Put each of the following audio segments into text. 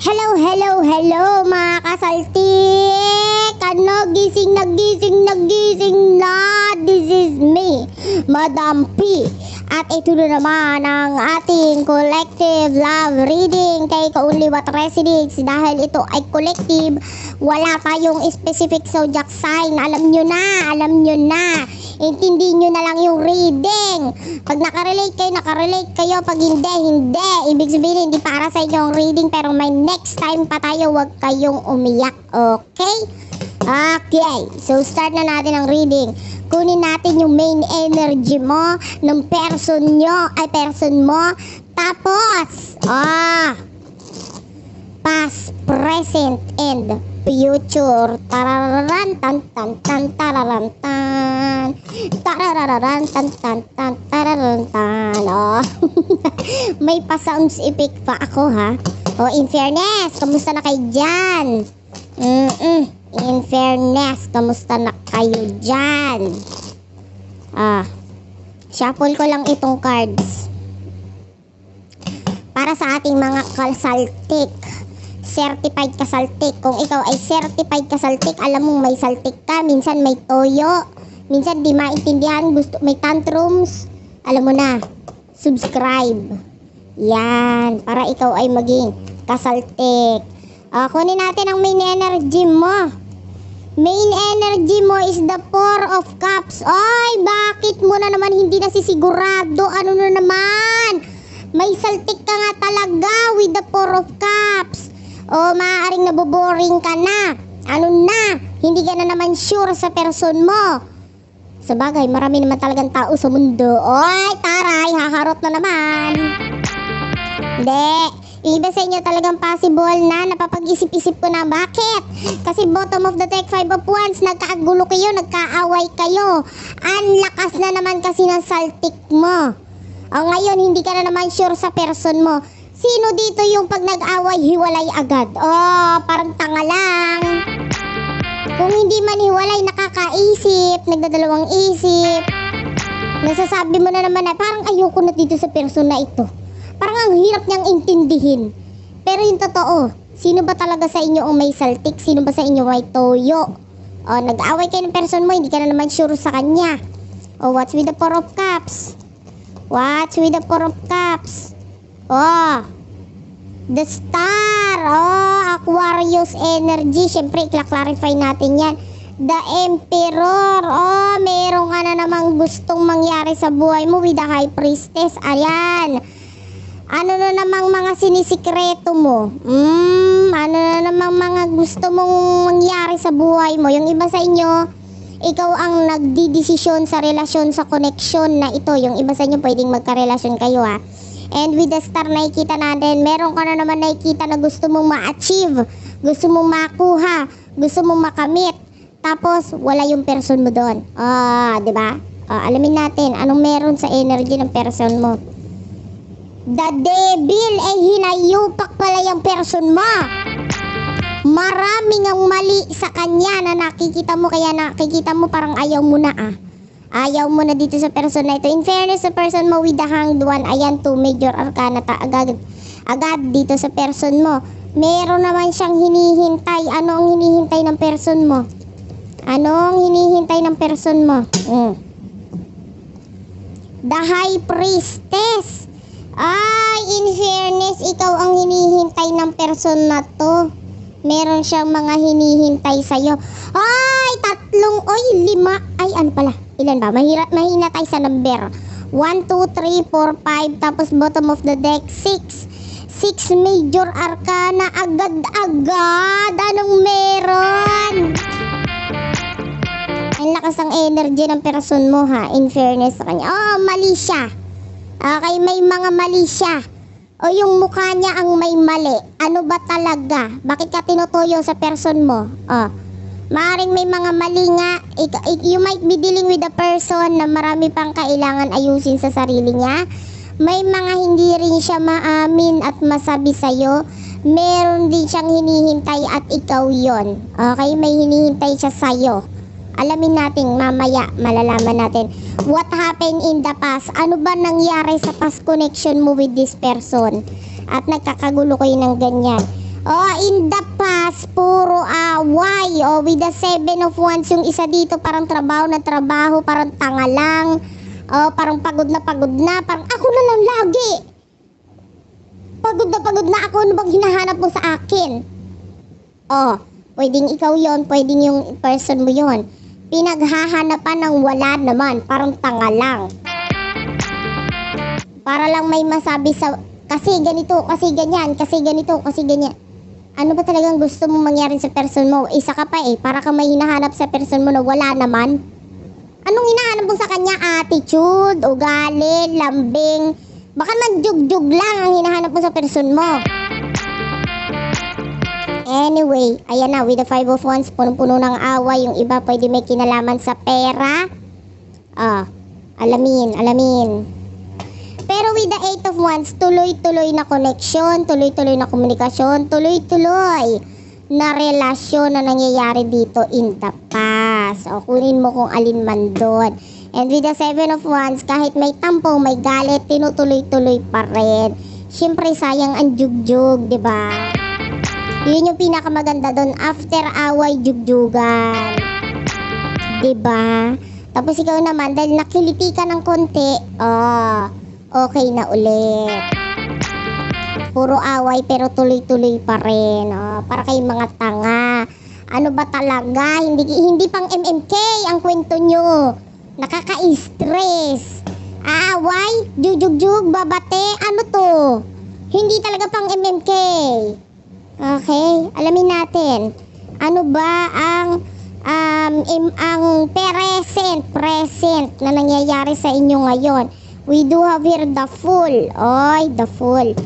Hello, hello, hello mga kasaltik! Ano, gising na gising na! This is me, Madam P. At ito na naman ang ating collective love reading kay Kaunli What Residents. Dahil ito ay collective, wala tayong specific zodiac sign. Alam nyo na, alam nyo na. Intindi nyo na lang yung reading. Pag nakarelate kayo, nakarelate kayo. Pag hindi, hindi. Ibig sabihin, hindi para sa inyo ang reading. Pero may next time pa tayo, wag kayong umiyak. Okay? Okay. So, start na natin ang reading. Kunin natin yung main energy mo ng person nyo, ay person mo. Tapos, ah, past, present, and future. Tarararan, tan, tan, tan, tararan, tan. Tarararan, tan, tan, tan, tararan, tan. Oh. May pa-sounds effect pa ako, ha? Oh, in fairness, kamusta na kayo dyan? Mm-mm. In fairness, kamusta na kayo dyan? Ah, shuffle ko lang itong cards. Para sa ating mga kasaltik certified kasaltik. Kung ikaw ay certified kasaltik, alam mong may saltik ka, minsan may toyo, minsan di maintindihan, gusto may tantrums, alam mo na, subscribe. Yan, para ikaw ay maging kasaltik. Uh, kunin natin ang main energy mo. Main energy mo is the Four of Cups. Ay, bakit mo na naman hindi nasisigurado? Ano na naman? May saltik ka nga talaga with the Four of Cups. O maaaring naboboring ka na. Ano na? Hindi ka na naman sure sa person mo. Sa bagay, marami naman talagang tao sa mundo. Oy, taray, haharot na naman. Hindi. Iba sa inyo talagang possible na napapag-isip-isip ko na bakit? Kasi bottom of the deck, five of wands, nagkaagulo kayo, nagkaaway kayo. Ang lakas na naman kasi ng saltik mo. O ngayon, hindi ka na naman sure sa person mo. Sino dito yung pag nag-away, hiwalay agad? Oh, parang tanga lang. Kung hindi man hiwalay, nakakaisip, nagdadalawang isip. Nasasabi mo na naman na parang ayoko na dito sa person na ito. Parang ang hirap niyang intindihin. Pero yung totoo, sino ba talaga sa inyo ang may saltik? Sino ba sa inyo may toyo? O, nag-away kayo ng person mo, hindi ka na naman sure sa kanya. O, what's with the four of cups? What's with the four of cups? Oh, the star. Oh, Aquarius energy. Siyempre, i-clarify natin yan. The Emperor. Oh, meron ka na namang gustong mangyari sa buhay mo with the High Priestess. Ayan. Ano na namang mga sinisikreto mo? Hmm, ano na namang mga gusto mong mangyari sa buhay mo? Yung iba sa inyo, ikaw ang nagdidesisyon sa relasyon, sa connection na ito. Yung iba sa inyo, pwedeng magkarelasyon kayo ha. And with the star nakikita natin, meron ka na naman nakikita na gusto mong ma-achieve, gusto mong makuha, gusto mong makamit. Tapos, wala yung person mo doon. Ah, di ba? Ah, alamin natin, anong meron sa energy ng person mo. The devil ay hinayupak pala yung person mo. Maraming ang mali sa kanya na nakikita mo kaya nakikita mo parang ayaw mo na ah. Ayaw mo na dito sa person na ito. In fairness, sa person mo with the hanged one, ayan, two major arcana ta agad, agad dito sa person mo. Meron naman siyang hinihintay. Ano ang hinihintay ng person mo? Ano ang hinihintay ng person mo? Mm. The High Priestess. Ay, in fairness, ikaw ang hinihintay ng person na to. Meron siyang mga hinihintay sa'yo. Ay, tatlong, oy, lima. Ay, ano pala? Ilan ba? Mahira, mahina tayo sa number. 1, 2, 3, 4, 5. Tapos bottom of the deck, 6. 6 major arcana. Agad-agad. Anong meron? Ang lakas ang energy ng person mo ha. In fairness sa kanya. Oh, mali siya. Okay, may mga mali siya. O yung mukha niya ang may mali. Ano ba talaga? Bakit ka tinutuyo sa person mo? Oh. Maaring may mga mali nga. You might be dealing with a person na marami pang kailangan ayusin sa sarili niya. May mga hindi rin siya maamin at masabi sa'yo. Meron din siyang hinihintay at ikaw yon. Okay? May hinihintay siya sa'yo. Alamin natin mamaya, malalaman natin. What happened in the past? Ano ba nangyari sa past connection mo with this person? At nagkakagulo kayo ng ganyan. Oh, in the past, puro away. Oh, with the seven of wands, yung isa dito parang trabaho na trabaho, parang tanga lang. Oh, parang pagod na pagod na. Parang ako na lang lagi. Pagod na pagod na ako. Ano bang hinahanap mo sa akin? Oh, pwedeng ikaw yon, pwedeng yung person mo yon. Pinaghahanapan ng wala naman, parang tanga lang. Para lang may masabi sa, kasi ganito, kasi ganyan, kasi ganito, kasi ganyan. Ano ba talagang gusto mong mangyari sa person mo? Isa ka pa eh, para ka may hinahanap sa person mo na wala naman. Anong hinahanap mo sa kanya? Attitude, ugali, lambing. Baka nagjugjug lang ang hinahanap mo sa person mo. Anyway, ayan na, with the five of wands, punong-puno ng away. Yung iba pwede may kinalaman sa pera. Ah, alamin, alamin. Pero with the eight of wands, tuloy-tuloy na connection, tuloy-tuloy na komunikasyon, tuloy-tuloy na relasyon na nangyayari dito in the past. O, kunin mo kung alin man doon. And with the seven of wands, kahit may tampong, may galit, tinutuloy-tuloy pa rin. Siyempre, sayang ang jugjug, di ba? Yun yung pinakamaganda doon. After away, jugjugan. 'Di ba? Tapos ikaw naman, dahil nakiliti ka ng konti, oh, okay na ulit. Puro away pero tuloy-tuloy pa rin. Oh, para kayong mga tanga. Ano ba talaga? Hindi, hindi pang MMK ang kwento nyo. Nakaka-stress. Aaway, jujugjug, babate, ano to? Hindi talaga pang MMK. Okay, alamin natin. Ano ba ang um, im, ang present, present na nangyayari sa inyo ngayon? We do have here the Fool. Oy, the Fool.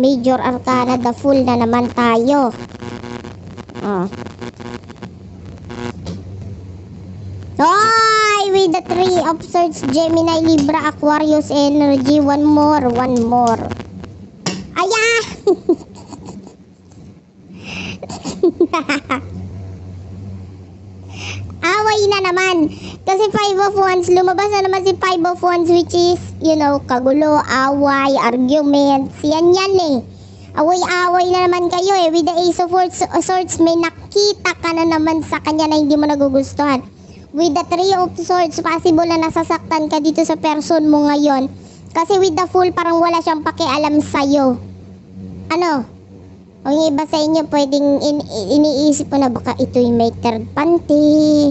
Major Arcana, the Fool na naman tayo. Oh. Oy, with the Three of Swords, Gemini, Libra, Aquarius, Energy. One more, one more. 5 of Wands, lumabas na naman si 5 of Wands which is, you know, kagulo, away, arguments. Yan yan eh. Away-away na naman kayo eh. With the Ace of uh, Swords, may nakita ka na naman sa kanya na hindi mo nagugustuhan. With the Three of Swords, possible na nasasaktan ka dito sa person mo ngayon. Kasi with the Fool, parang wala siyang pakialam sa'yo. Ano? Kung iba sa inyo, pwedeng in, iniisip mo na baka ito'y may third panty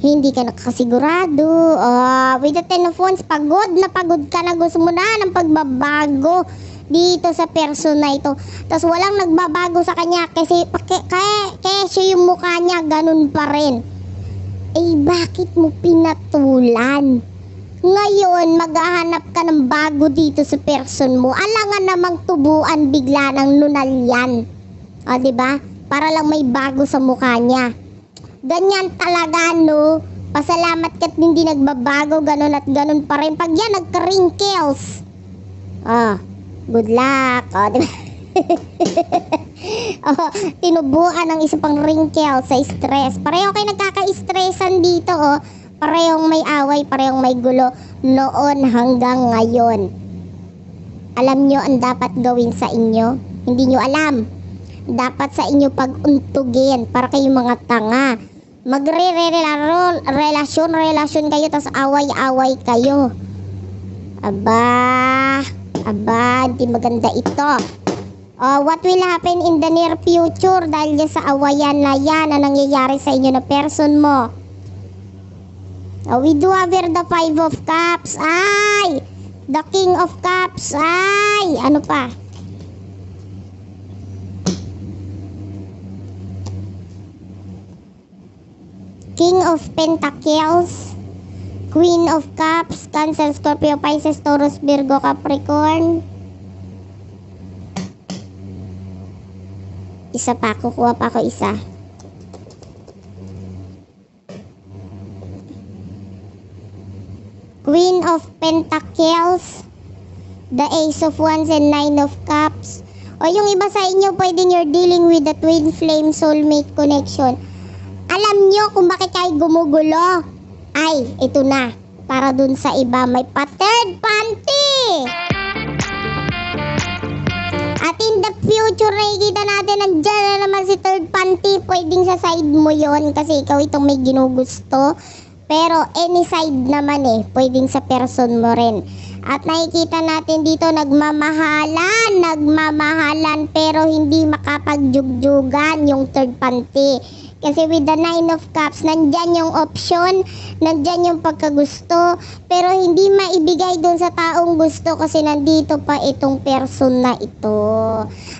hindi ka nakasigurado. Ah, with the ten of wands, pagod na pagod ka na. Gusto mo na ng pagbabago dito sa person na ito. Tapos walang nagbabago sa kanya kasi pake, kaya, kaya yung mukha niya, ganun pa rin. Eh, bakit mo pinatulan? Ngayon, maghahanap ka ng bago dito sa person mo. Alangan namang tubuan bigla ng lunal yan. O, di ba? Para lang may bago sa mukha niya. Ganyan talaga, no? Pasalamat ka't hindi nagbabago, ganun at ganun pa rin. Pag yan, nagka-wrinkles. Ah, good luck. O, di ba? oh, tinubuan ng isa pang wrinkle sa stress. Pareho kayo nagkaka-stressan dito, oh. Parehong may away, parehong may gulo noon hanggang ngayon. Alam nyo ang dapat gawin sa inyo? Hindi nyo alam. Dapat sa inyo pag-untugin para kayong mga tanga. Magre-relasyon, relasyon kayo, tas away-away kayo. Aba, aba, di maganda ito. Uh, what will happen in the near future dahil dyan sa awayan na yan na nangyayari sa inyo na person mo? Uh, we do have the five of cups. Ay! The king of cups. Ay! Ano pa? King of Pentacles. Queen of Cups. Cancer, Scorpio, Pisces, Taurus, Virgo, Capricorn. Isa pa. Kukuha pa ako isa. Queen of Pentacles, the Ace of Wands and Nine of Cups. O yung iba sa inyo, pwede you're dealing with the twin flame soulmate connection. Alam nyo kung bakit kayo gumugulo? Ay, ito na. Para dun sa iba, may pa-third panty! At in the future, nakikita natin, nandyan na naman si third panty. Pwedeng sa side mo yon kasi ikaw itong may ginugusto. Pero any side naman eh, pwedeng sa person mo rin. At nakikita natin dito nagmamahalan, nagmamahalan pero hindi makapagjugjugan yung third panty. Kasi with the nine of cups, nandyan yung option, nandyan yung pagkagusto, pero hindi maibigay dun sa taong gusto kasi nandito pa itong person na ito.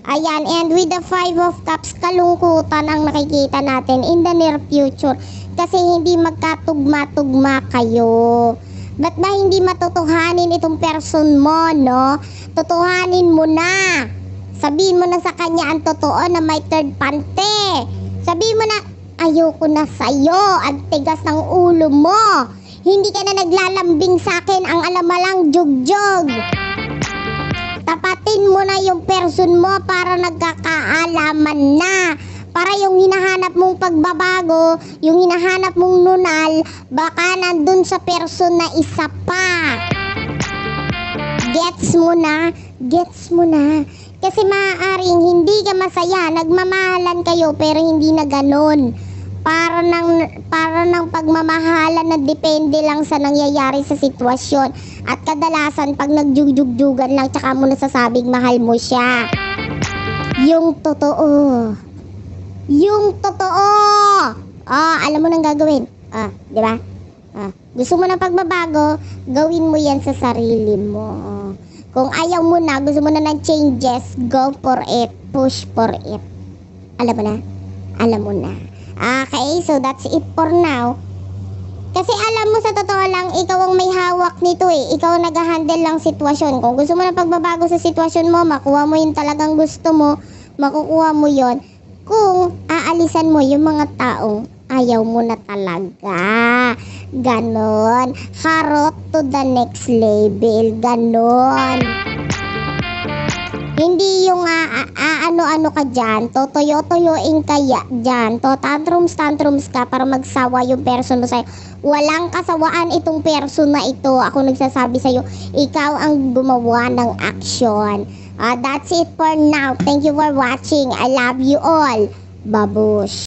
Ayan, and with the five of cups, kalungkutan ang nakikita natin in the near future kasi hindi magkatugma-tugma kayo. Ba't ba hindi matutuhanin itong person mo, no? Tutuhanin mo na. Sabihin mo na sa kanya ang totoo na may third pante. Sabihin mo na, ayoko na sa'yo. Ang tigas ng ulo mo. Hindi ka na naglalambing sa akin. Ang alamalang jugjog. Tapatin mo na yung person mo para nagkakaalaman na. Para yung hinahanap mong pagbabago, yung hinahanap mong nunal, baka nandun sa person na isa pa. Gets mo na? Gets mo na? Kasi maaaring hindi ka masaya, nagmamahalan kayo pero hindi na ganon. Para ng, para ng pagmamahalan na depende lang sa nangyayari sa sitwasyon. At kadalasan pag nagjugjugjugan lang tsaka mo nasasabing mahal mo siya. Yung totoo. Yung totoo. Ah, alam mo nang gagawin. Ah, di ba? Ah, gusto mo ng pagbabago, gawin mo yan sa sarili mo. Kung ayaw mo na, gusto mo na ng changes, go for it. Push for it. Alam mo na? Alam mo na. Okay, so that's it for now. Kasi alam mo sa totoo lang, ikaw ang may hawak nito eh. Ikaw ang nag-handle ng sitwasyon. Kung gusto mo ng pagbabago sa sitwasyon mo, makuha mo yung talagang gusto mo, makukuha mo yon kung aalisan mo yung mga taong ayaw mo na talaga. Ganon. Harot to the next level. Ganon. Hindi yung ah, ah, ano-ano ka dyan, totoyo-toyoin kaya dyan, to tantrums-tantrums ka para magsawa yung person mo sa'yo. Walang kasawaan itong person na ito. Ako nagsasabi sa'yo, ikaw ang gumawa ng action. Ah, that's it for now. Thank you for watching. I love you all. Babush.